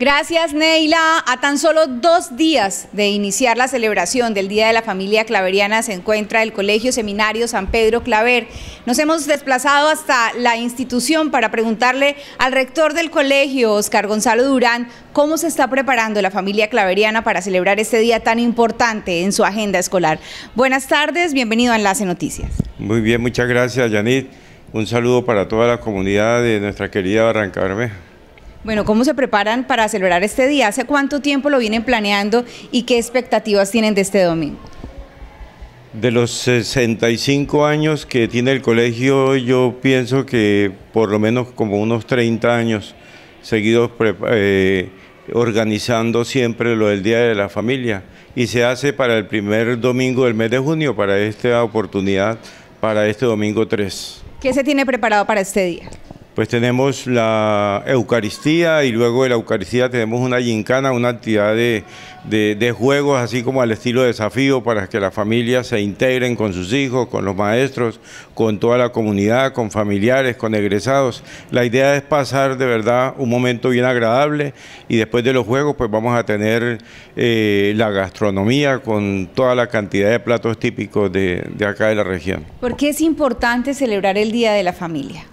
Gracias, Neila. A tan solo dos días de iniciar la celebración del Día de la Familia Claveriana se encuentra el Colegio Seminario San Pedro Claver. Nos hemos desplazado hasta la institución para preguntarle al rector del colegio, Oscar Gonzalo Durán, cómo se está preparando la familia claveriana para celebrar este día tan importante en su agenda escolar. Buenas tardes, bienvenido a Enlace Noticias. Muy bien, muchas gracias, Yanit. Un saludo para toda la comunidad de nuestra querida Barranca Bermeja. Bueno, ¿cómo se preparan para celebrar este día? ¿Hace cuánto tiempo lo vienen planeando y qué expectativas tienen de este domingo? De los 65 años que tiene el colegio, yo pienso que por lo menos como unos 30 años seguidos eh, organizando siempre lo del Día de la Familia y se hace para el primer domingo del mes de junio, para esta oportunidad, para este domingo 3. ¿Qué se tiene preparado para este día? Pues tenemos la Eucaristía y luego de la Eucaristía tenemos una gincana, una actividad de, juegos, así como al estilo desafío para que las familias se integren con sus hijos, con los maestros, con toda la comunidad, con familiares, con egresados. La idea es pasar de verdad un momento bien agradable y después de los juegos pues vamos a tener eh, la gastronomía con toda la cantidad de platos típicos de, de acá de la región. ¿Por qué es importante celebrar el Día de la Familia?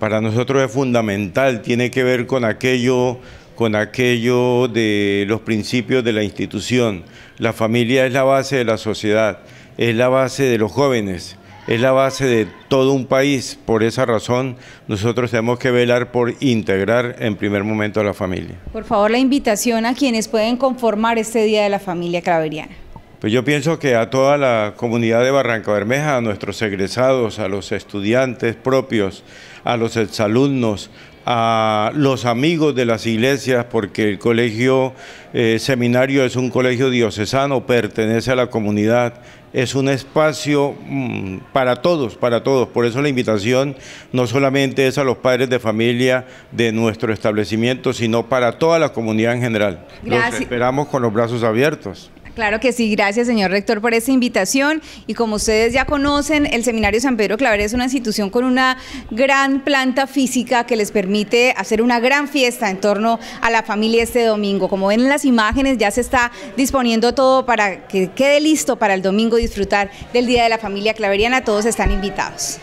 Para nosotros es fundamental, tiene que ver con aquello, con aquello de los principios de la institución. La familia es la base de la sociedad, es la base de los jóvenes, es la base de todo un país. Por esa razón, nosotros tenemos que velar por integrar en primer momento a la familia. Por favor, la invitación a quienes pueden conformar este Día de la Familia Craveriana. Pues yo pienso que a toda la comunidad de Barranca Bermeja, a nuestros egresados, a los estudiantes propios, a los exalumnos, a los amigos de las iglesias, porque el colegio eh, seminario es un colegio diocesano, pertenece a la comunidad, es un espacio mm, para todos, para todos. Por eso la invitación no solamente es a los padres de familia de nuestro establecimiento, sino para toda la comunidad en general. Los esperamos con los brazos abiertos. Claro que sí, gracias señor rector por esta invitación y como ustedes ya conocen, el Seminario San Pedro Claver es una institución con una gran planta física que les permite hacer una gran fiesta en torno a la familia este domingo. Como ven en las imágenes ya se está disponiendo todo para que quede listo para el domingo disfrutar del Día de la Familia Claveriana, todos están invitados.